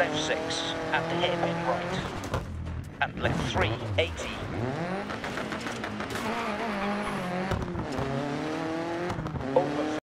left 6 and hairpin right. And left 3, 80.